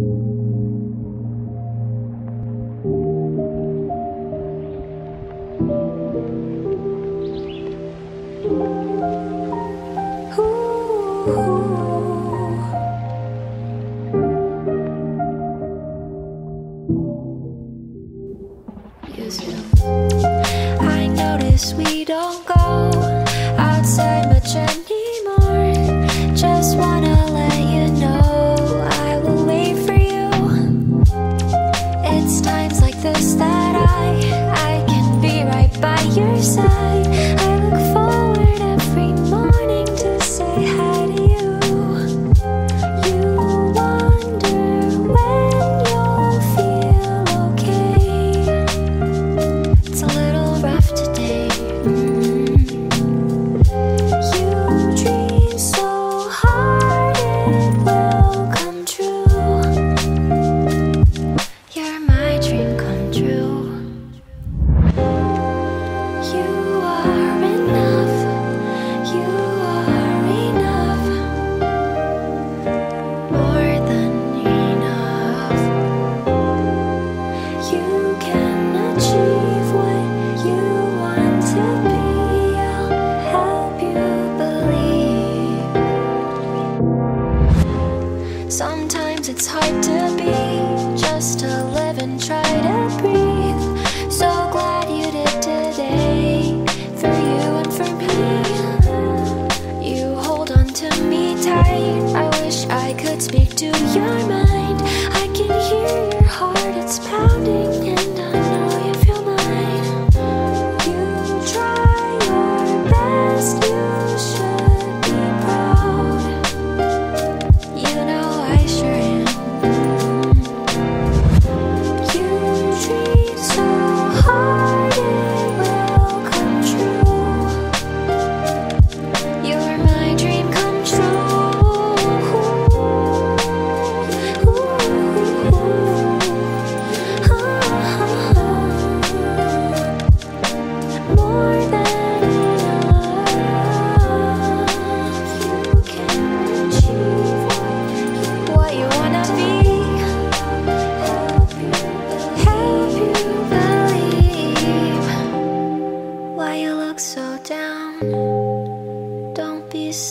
Ooh. side Sometimes it's hard to be just to live and try to breathe. So glad you did today for you and for me. You hold on to me tight. I wish I could speak to your mind.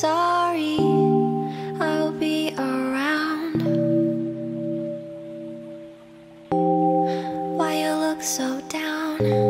sorry I'll be around. Why you look so down?